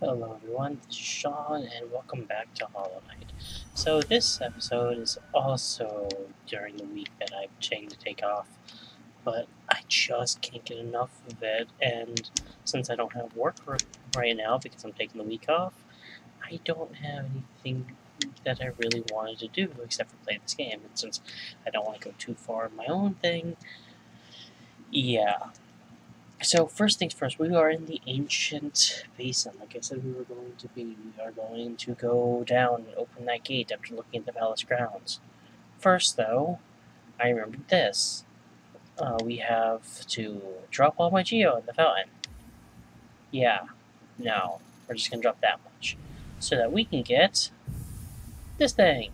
Hello everyone, this is Sean and welcome back to Hollow Knight. So this episode is also during the week that I've trying to take off, but I just can't get enough of it. And since I don't have work right now because I'm taking the week off, I don't have anything that I really wanted to do except for play this game. And since I don't want to go too far in my own thing, yeah, so first things first, we are in the ancient basin. Like I said, we were going to be. We are going to go down and open that gate after looking at the palace grounds. First, though, I remembered this. Uh, we have to drop all my geo in the fountain. Yeah, no, we're just gonna drop that much, so that we can get this thing.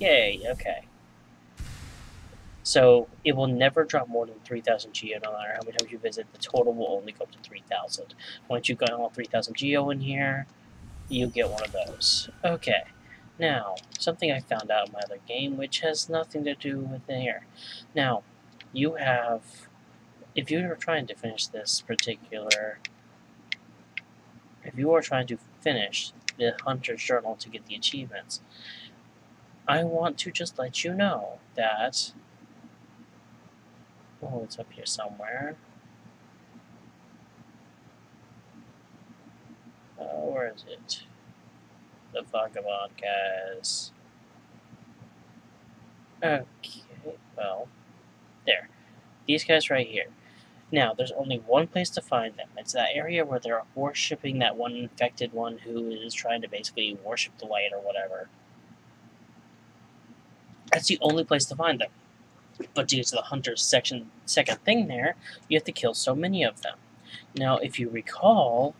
Yay! Okay. So it will never drop more than 3,000 Geo no matter how many times you visit. The total will only go up to 3,000. Once you've got all 3,000 Geo in here, you get one of those. Okay. Now, something I found out in my other game, which has nothing to do with here. Now, you have, if you are trying to finish this particular, if you are trying to finish the Hunter's Journal to get the achievements, I want to just let you know that Oh, it's up here somewhere. Oh, where is it? The Vagabond guys. Okay, well, there. These guys right here. Now, there's only one place to find them. It's that area where they're worshipping that one infected one who is trying to basically worship the light or whatever. That's the only place to find them. But to get to the hunter's section, second thing there, you have to kill so many of them. Now, if you recall,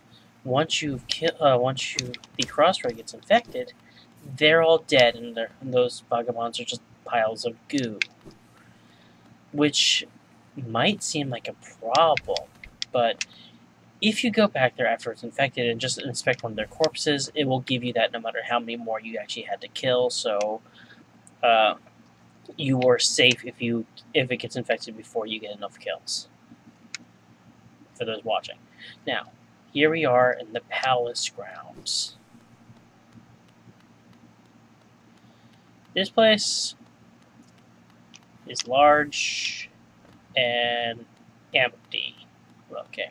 once you've kill, uh, once you the crossroad gets infected, they're all dead, and, and those vagabonds are just piles of goo. Which might seem like a problem, but if you go back there after it's infected and just inspect one of their corpses, it will give you that no matter how many more you actually had to kill. So, uh, you are safe if you if it gets infected before you get enough kills. For those watching. Now, here we are in the palace grounds. This place is large and empty. Okay.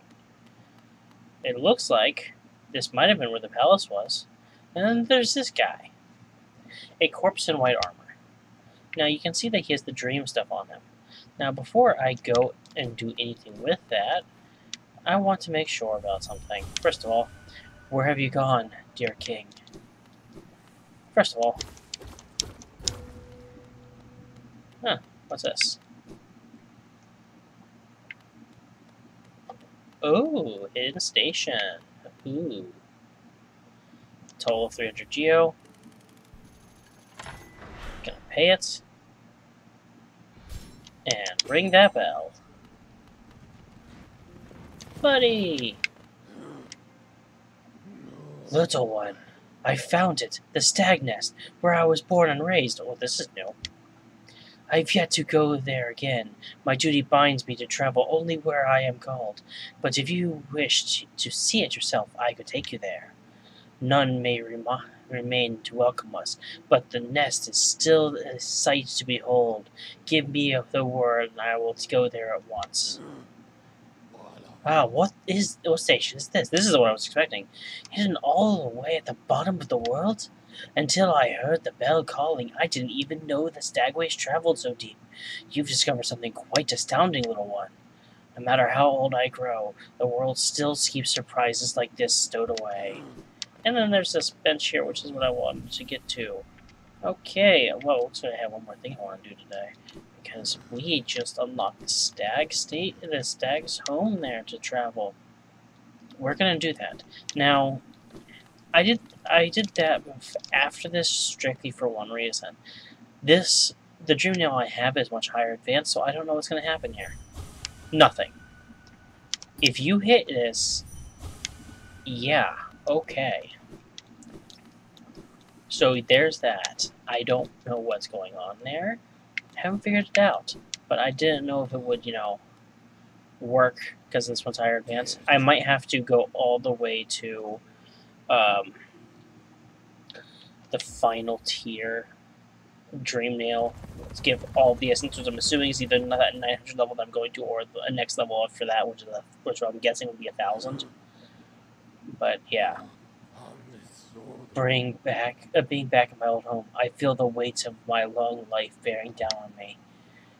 It looks like this might have been where the palace was. And then there's this guy. A corpse in white armor. Now you can see that he has the dream stuff on him. Now before I go and do anything with that, I want to make sure about something. First of all, where have you gone, dear king? First of all, huh, what's this? Oh, hidden station. Ooh. Total of 300 geo. Gonna pay it. And ring that bell. Buddy! Little one, I found it, the stag nest, where I was born and raised. Oh, this is new. I've yet to go there again. My duty binds me to travel only where I am called. But if you wish to see it yourself, I could take you there. None may remind remain to welcome us, but the nest is still a sight to behold. Give me the word, and I will go there at once. Wow, what is what station is this? This is what I was expecting. Hidden all the way at the bottom of the world? Until I heard the bell calling, I didn't even know the stagways traveled so deep. You've discovered something quite astounding, little one. No matter how old I grow, the world still keeps surprises like this stowed away. And then there's this bench here, which is what I wanted to get to. Okay, well, like I have one more thing I want to do today. Because we just unlocked the Stag State, the Stag's home there to travel. We're gonna do that. Now, I did I did that after this strictly for one reason. This, the Dream Nail I have is much higher advanced, so I don't know what's gonna happen here. Nothing. If you hit this, yeah, okay. So there's that. I don't know what's going on there. Haven't figured it out. But I didn't know if it would, you know, work because this one's higher advanced. I might have to go all the way to um, the final tier Dream Nail. Let's give all the essences. I'm assuming is either that 900 level that I'm going to, or the next level after that, which is a, which I'm guessing would be a thousand. But yeah, bring back, uh, being back in my old home, I feel the weight of my long life bearing down on me.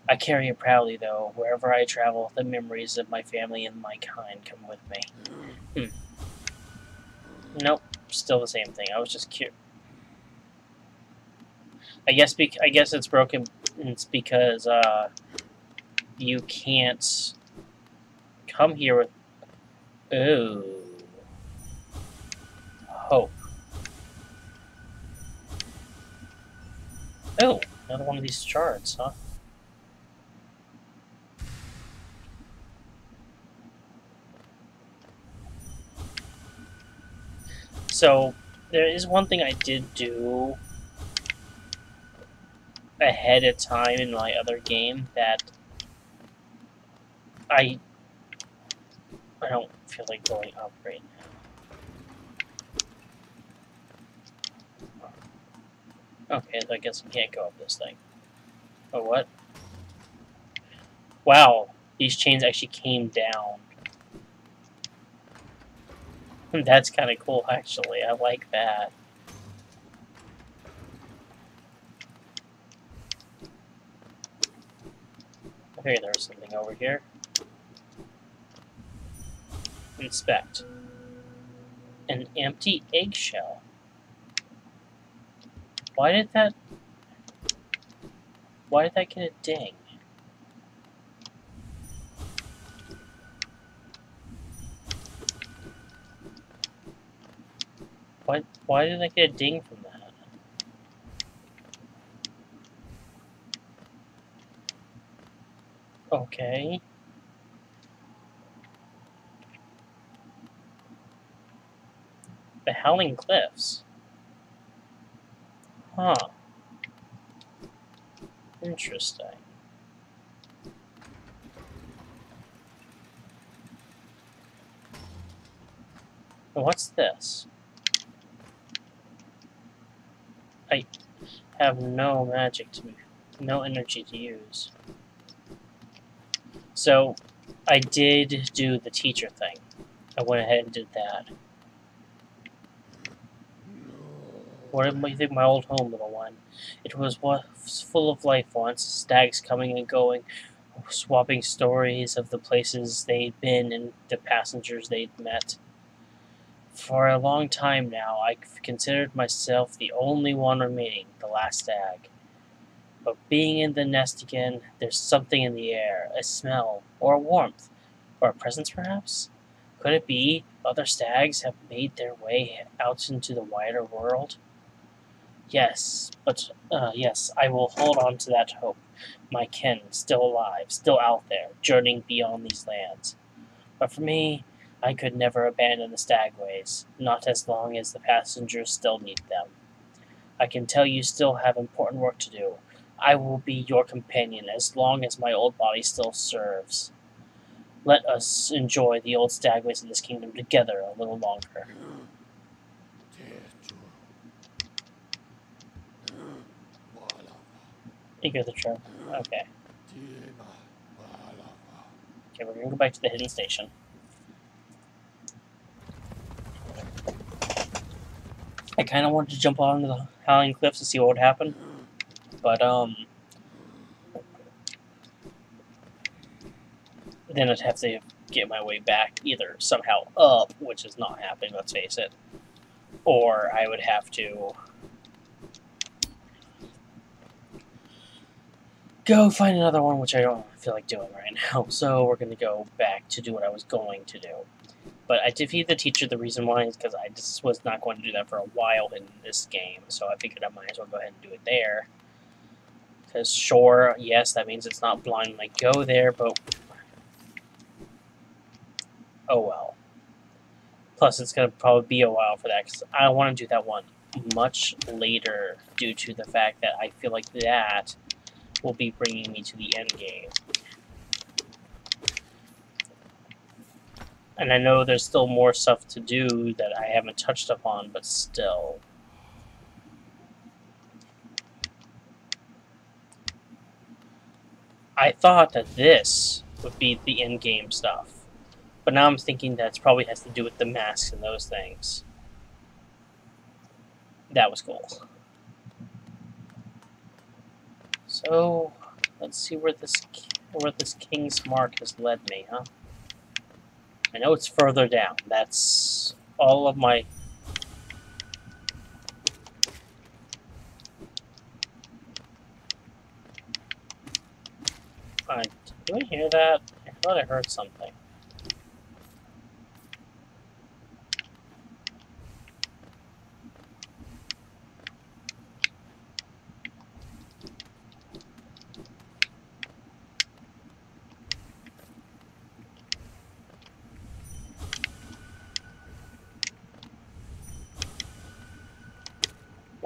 I carry it proudly, though. Wherever I travel, the memories of my family and my kind come with me. Hmm. Nope, still the same thing. I was just cute. I guess bec- I guess it's broken. It's because uh, you can't come here with. Ooh. Oh, another one of these shards, huh? So, there is one thing I did do ahead of time in my other game that I I don't feel like going up right now. Okay, I guess we can't go up this thing. Oh, what? Wow, these chains actually came down. That's kind of cool, actually. I like that. Okay, there's something over here. Inspect. An empty eggshell. Why did that... Why did that get a ding? Why, why did I get a ding from that? Okay. The Howling Cliffs. Huh. Interesting. What's this? I have no magic to no energy to use. So, I did do the teacher thing. I went ahead and did that. Do you think my old home, little one? It was full of life once, stags coming and going, swapping stories of the places they'd been and the passengers they'd met. For a long time now, I've considered myself the only one remaining, the last stag. But being in the nest again, there's something in the air, a smell, or a warmth, or a presence perhaps? Could it be other stags have made their way out into the wider world? Yes, but uh, yes, I will hold on to that hope. My kin, still alive, still out there, journeying beyond these lands. But for me, I could never abandon the stagways, not as long as the passengers still need them. I can tell you still have important work to do, I will be your companion as long as my old body still serves. Let us enjoy the old stagways of this kingdom together a little longer. Eager the trip. Okay. Okay, we're gonna go back to the hidden station. I kind of wanted to jump onto the Howling Cliffs to see what would happen. But, um... Then I'd have to get my way back either somehow up, which is not happening, let's face it, or I would have to go find another one, which I don't feel like doing right now. So we're going to go back to do what I was going to do. But I defeated the teacher. The reason why is because I just was not going to do that for a while in this game. So I figured I might as well go ahead and do it there. Because sure, yes, that means it's not blind when I go there, but... Oh well. Plus, it's going to probably be a while for that, because I want to do that one much later, due to the fact that I feel like that will be bringing me to the end game. And I know there's still more stuff to do that I haven't touched upon, but still. I thought that this would be the end game stuff. But now I'm thinking that probably has to do with the masks and those things. That was cool. So, let's see where this where this King's Mark has led me, huh? I know it's further down. That's all of my... Uh, do I hear that? I thought I heard something.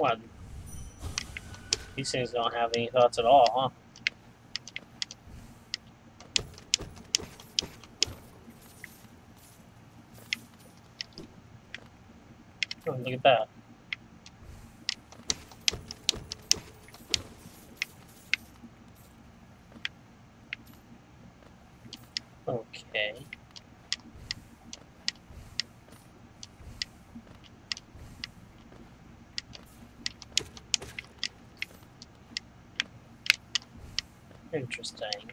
What? These things don't have any thoughts at all, huh? Oh, look at that. Okay. Interesting.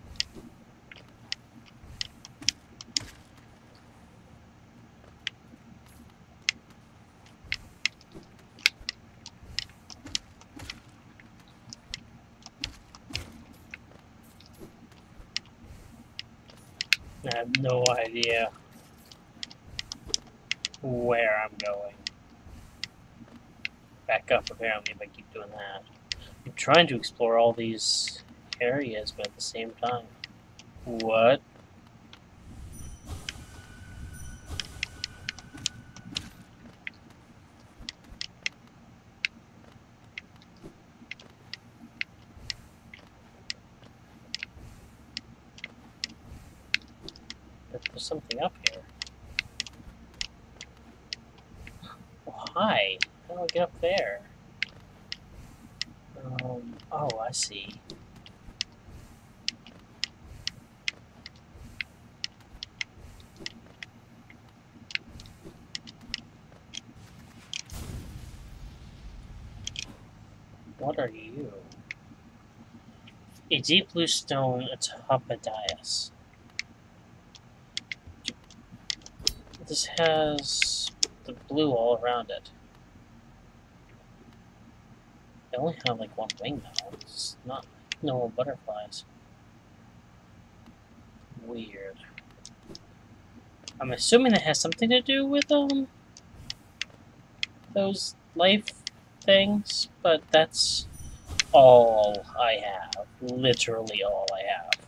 I have no idea where I'm going. Back up, apparently, if I keep doing that. I'm trying to explore all these areas, but at the same time. What? Something up here. Oh, hi. How do I get up there? Um, oh, I see. What are you? A deep blue stone atop a dais. This has the blue all around it. They only have like one wing though. It's not no butterflies. Weird. I'm assuming it has something to do with um those life things, but that's all I have. Literally all I have.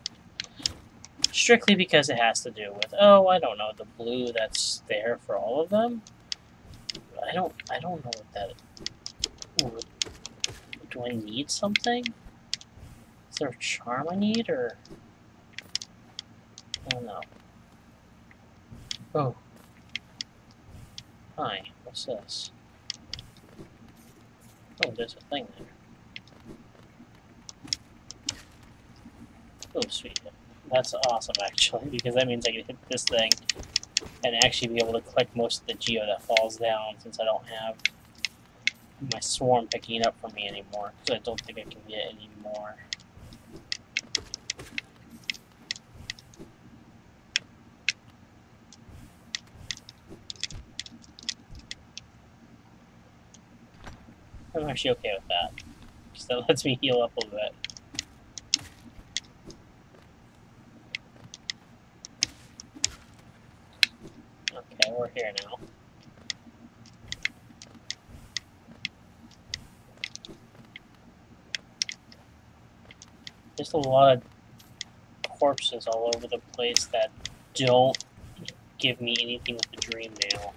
Strictly because it has to do with, oh, I don't know, the blue that's there for all of them? I don't, I don't know what that... Do I need something? Is there a charm I need, or... I don't know. Oh. Hi, what's this? Oh, there's a thing there. Oh, sweet. That's awesome, actually, because that means I can hit this thing and actually be able to collect most of the geo that falls down, since I don't have my swarm picking it up for me anymore, because I don't think I can get any more. I'm actually okay with that, because that lets me heal up a little bit. Okay, we're here now. There's a lot of corpses all over the place that don't give me anything with the dream nail.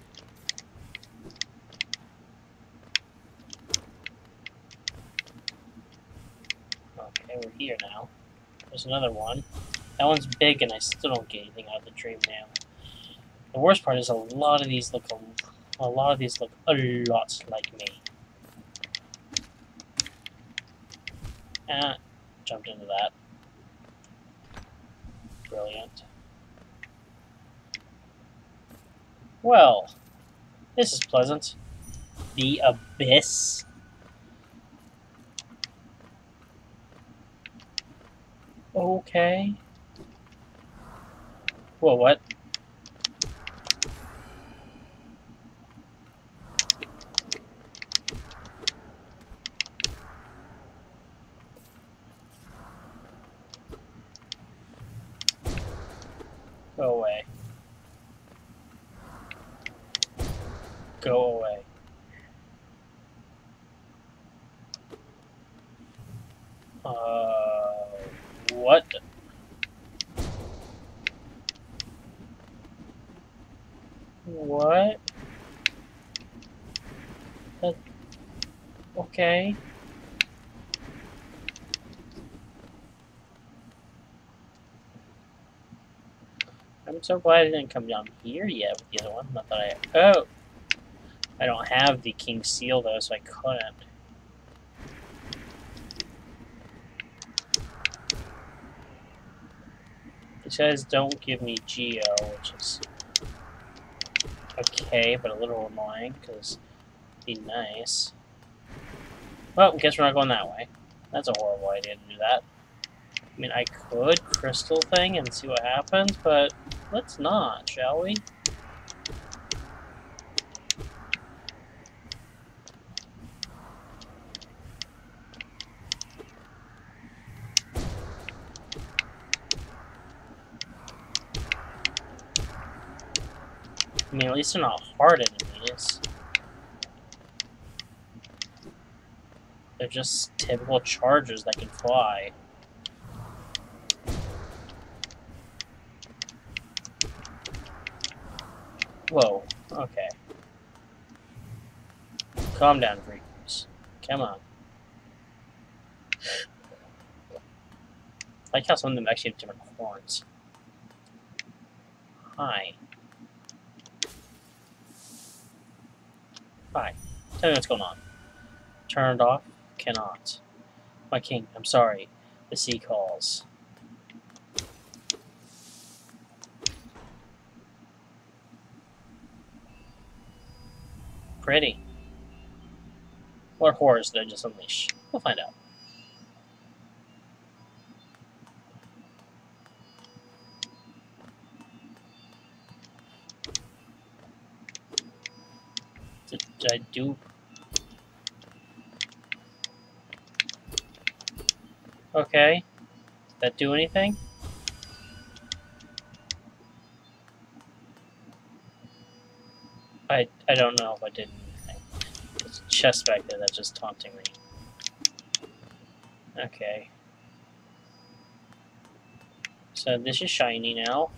Okay, we're here now. There's another one. That one's big and I still don't get anything out of the dream nail. The worst part is a lot of these look a, a lot of these look a lot like me. Ah, jumped into that. Brilliant. Well, this is pleasant. The Abyss. Okay. Whoa, what? Go away. Go away. Uh, what? What? That, okay. I'm so glad I didn't come down here yet with the other one. Not that I... Oh! I don't have the King Seal, though, so I couldn't. It says don't give me Geo, which is okay, but a little annoying, because be nice. Well, I guess we're not going that way. That's a horrible idea to do that. I mean, I could crystal thing and see what happens, but let's not, shall we? I mean, at least they're not hard enemies. They're just typical chargers that can fly. Whoa, okay. Calm down, freakers. Come on. I like how some of them actually have different horns. Hi. Hi. Tell me what's going on. Turned off? Cannot. My king, I'm sorry. The sea calls. Pretty. What horrors did I just unleash? We'll find out. Did, I do... Okay. Did that do anything? I, I don't know if I did anything. There's a chest back there that's just taunting me. Okay. So this is shiny now.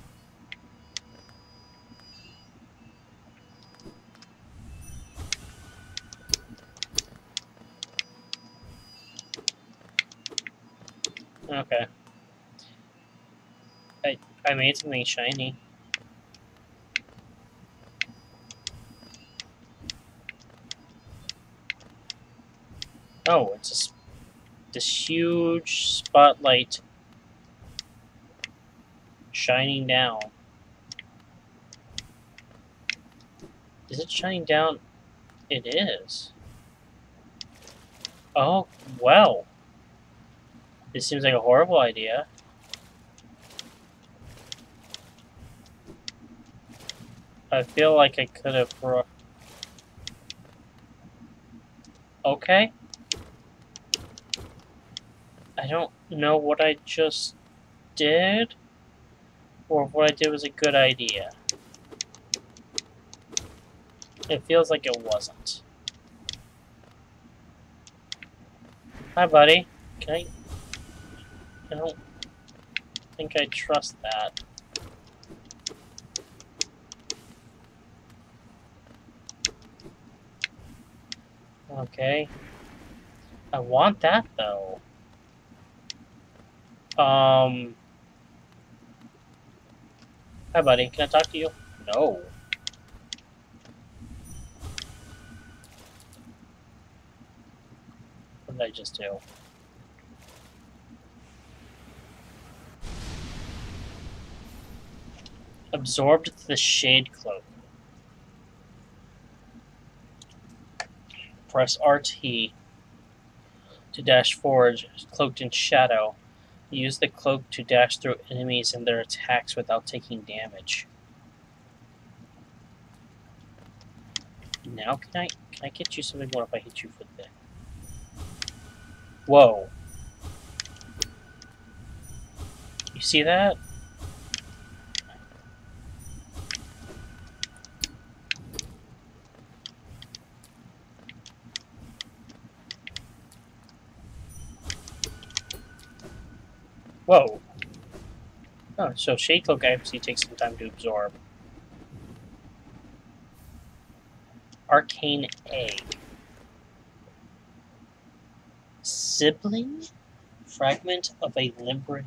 Okay. Made something shiny. Oh, it's just this huge spotlight shining down. Is it shining down? It is. Oh, well. This seems like a horrible idea. I feel like I could have... Okay. I don't know what I just did, or what I did was a good idea. It feels like it wasn't. Hi, buddy. I... I don't think I trust that. Okay. I want that, though. Um... Hi, buddy. Can I talk to you? no. What did I just do? Absorbed the shade cloak. Press RT to dash forward, cloaked in shadow. Use the cloak to dash through enemies and their attacks without taking damage. Now can I can I get you something more if I hit you with the Whoa. You see that? Whoa. Oh, so Shade Cloak actually takes some time to absorb. Arcane Egg. Sibling? Fragment of a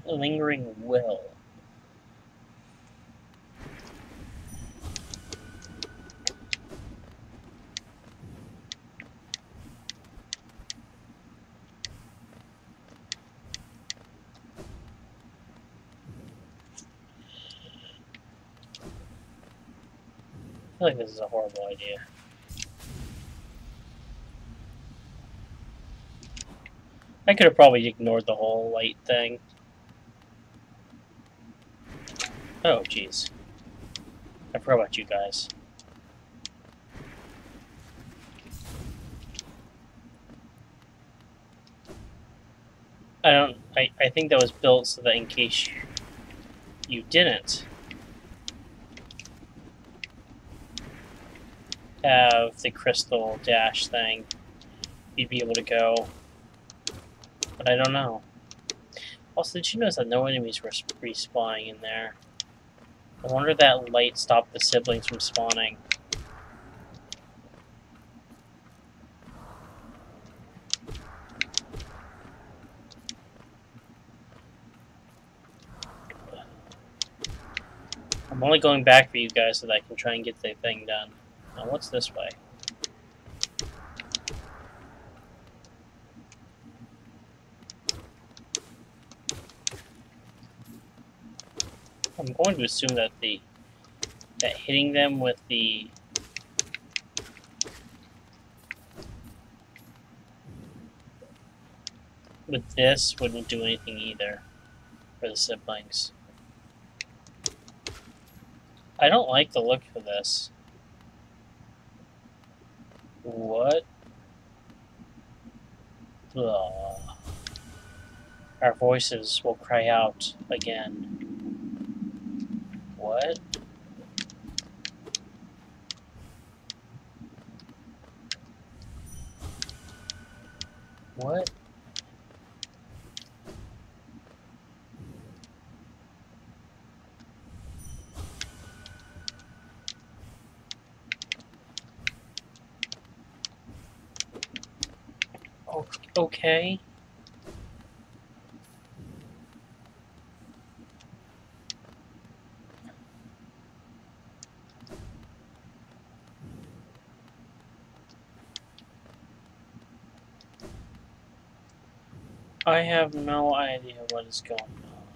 lingering will. Feel like this is a horrible idea. I could have probably ignored the whole light thing. Oh, jeez. I forgot about you guys. I don't... I, I think that was built so that in case you, you didn't have the crystal dash thing, you'd be able to go but I don't know. Also, did you notice that no enemies were respawning in there? I wonder if that light stopped the siblings from spawning. I'm only going back for you guys so that I can try and get the thing done. Now, what's this way? I'm going to assume that the that hitting them with the with this wouldn't do anything either for the siblings. I don't like the look of this. What? Ugh. Our voices will cry out again. What? What? Okay. I have no idea what is going on.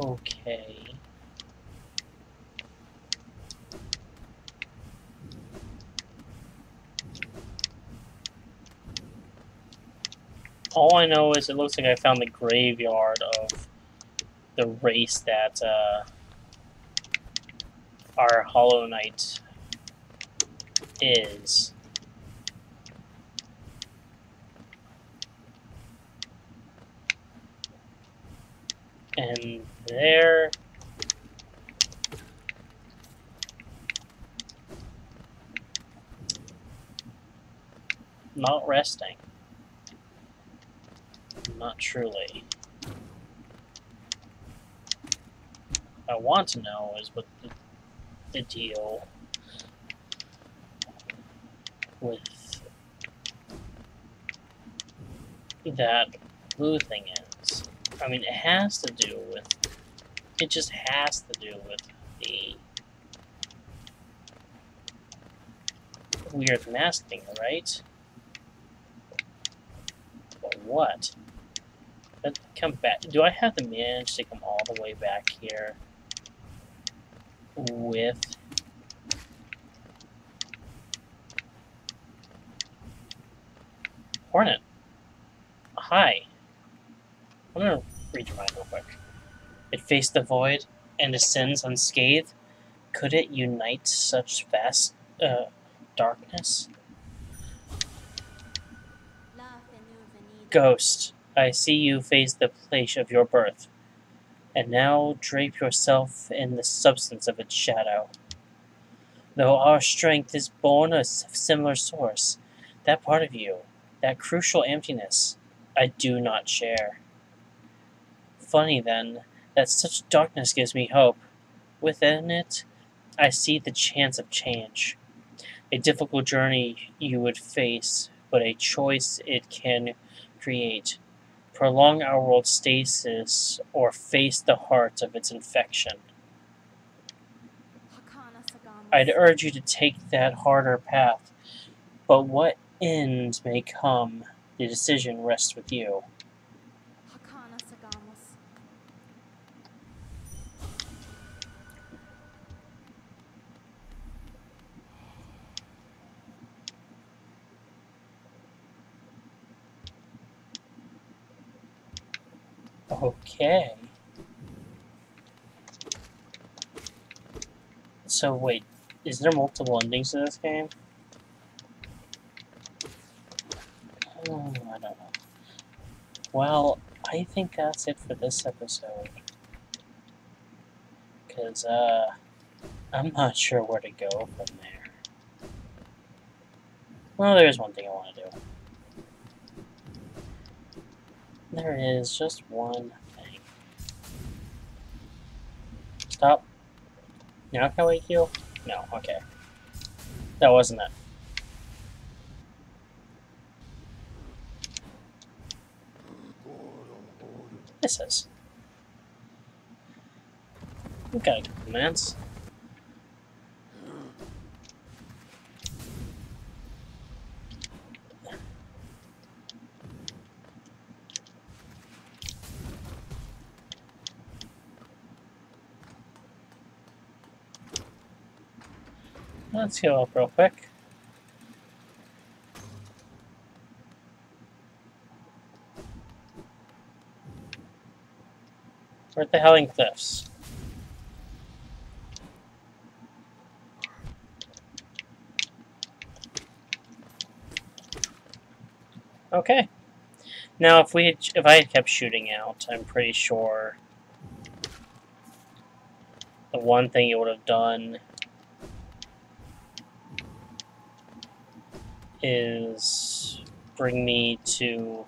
Okay. All I know is it looks like I found the graveyard of the race that uh, our Hollow Knight is. And there not resting not truly I want to know is what the, the deal with that blue thing is. I mean, it has to do with. It just has to do with the weird mask thing, right? But what? Come back. Do I have to manage to come all the way back here with Hornet? Hi. I'm gonna read your mind real quick. It faced the void and ascends unscathed. Could it unite such vast uh, darkness? Ghost, I see you face the place of your birth, and now drape yourself in the substance of its shadow. Though our strength is born of similar source, that part of you, that crucial emptiness, I do not share. Funny then, that such darkness gives me hope. Within it, I see the chance of change. A difficult journey you would face, but a choice it can create. Prolong our world's stasis or face the heart of its infection. I'd urge you to take that harder path, but what end may come, the decision rests with you. Okay. So wait, is there multiple endings to this game? Oh, I don't know. Well, I think that's it for this episode. Because, uh, I'm not sure where to go from there. Well, there's one thing I want to do. There is just one Stop. Now can we heal? No, okay. That wasn't it. This is. We got Let's heal up real quick. We're at the Howling Cliffs. Okay. Now, if we had, if I had kept shooting out, I'm pretty sure the one thing it would have done is bring me to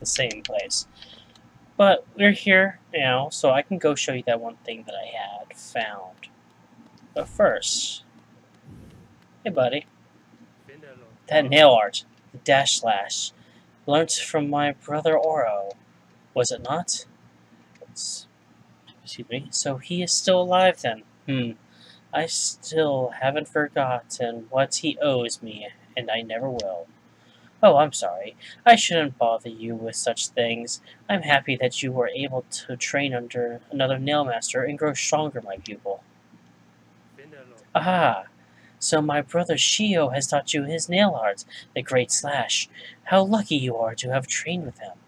the same place. But we're here now, so I can go show you that one thing that I had found. But first, hey buddy, that nail art, the dash slash, learnt from my brother Oro, was it not? It's Excuse me. So he is still alive then. Hmm. I still haven't forgotten what he owes me, and I never will. Oh, I'm sorry. I shouldn't bother you with such things. I'm happy that you were able to train under another nailmaster and grow stronger, my pupil. Ah, so my brother Sheo has taught you his nail art, the Great Slash. How lucky you are to have trained with him.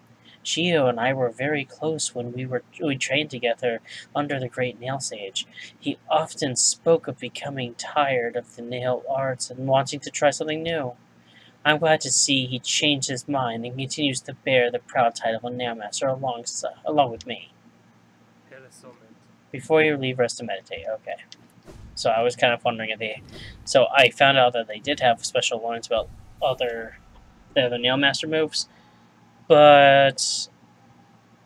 Sheo and I were very close when we were we trained together under the great nail sage. He often spoke of becoming tired of the nail arts and wanting to try something new. I'm glad to see he changed his mind and continues to bear the proud title of nail master along with me. Before you leave, rest and meditate. Okay. So I was kind of wondering if they... So I found out that they did have special lines about other the other Nailmaster moves, but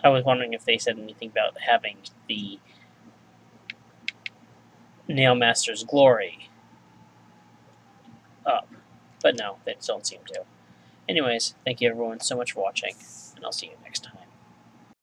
I was wondering if they said anything about having the Nailmaster's glory up. But no, they don't seem to. Anyways, thank you everyone so much for watching, and I'll see you next time.